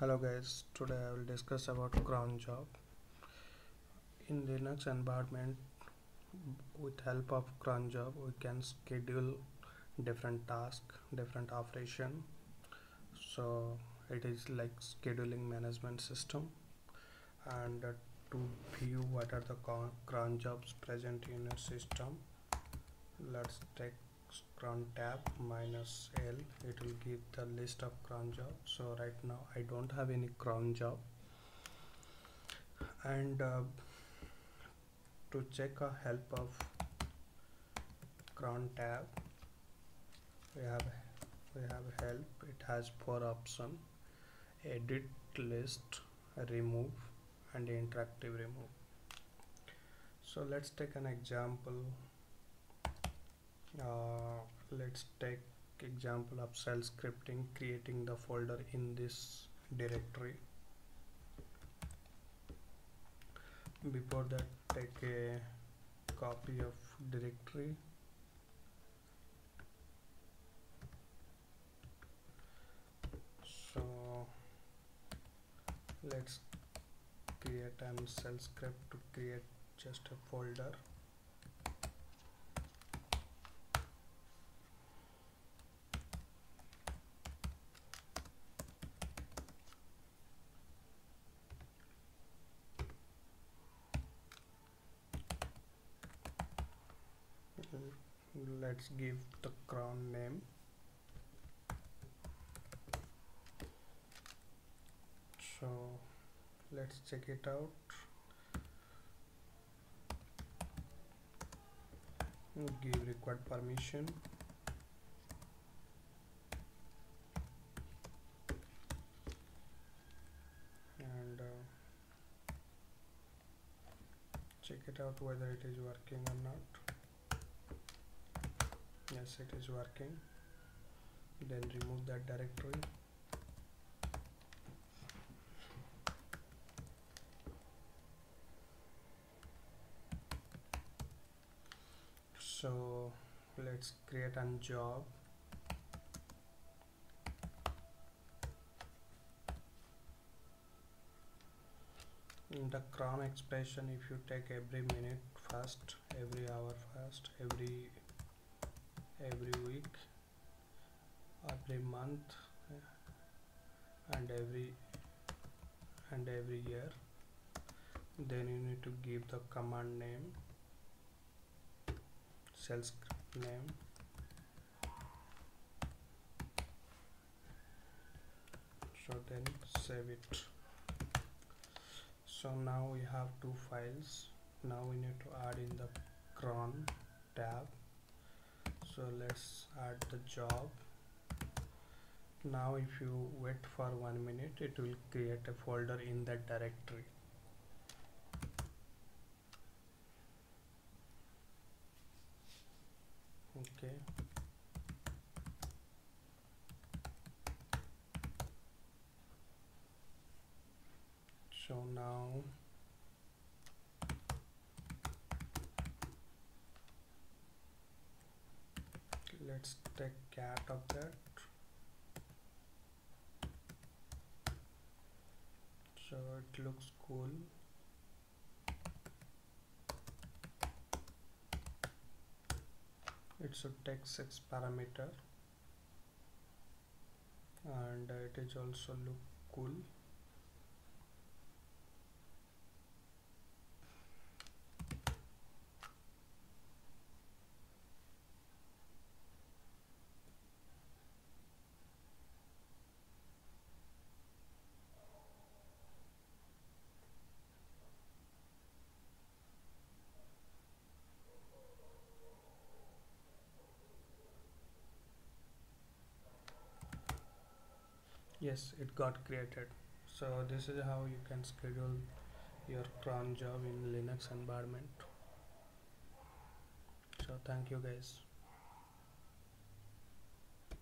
hello guys today i will discuss about cron job. In linux environment with help of cron job we can schedule different tasks different operation. So it is like scheduling management system. And uh, to view what are the cron jobs present in your system let's take cron tab minus l it will give the list of cron job. So right now i don't have any cron job. And uh, to check a help of crontab we have we have help. It has four option. Edit list remove and interactive remove. So let's take an example uh, let's take example of shell scripting creating the folder in this directory. Before that take a copy of directory. So let's create an shell script to create just a folder let's give the crown name. So let's check it out. Give required permission. And uh, check it out whether it is working or not yes it is working. Then remove that directory. So let's create a job. In the cron expression if you take every minute first every hour first every every week every month and every and every year then you need to give the command name shell script name so then save it. So now we have two files. Now we need to add in the cron tab so let's add the job. Now if you wait for one minute it will create a folder in that directory. Okay. So now let's take cat of that. So it looks cool. It should take six parameter. And uh, it is also look cool yes it got created. So this is how you can schedule your cron job in linux environment. So thank you guys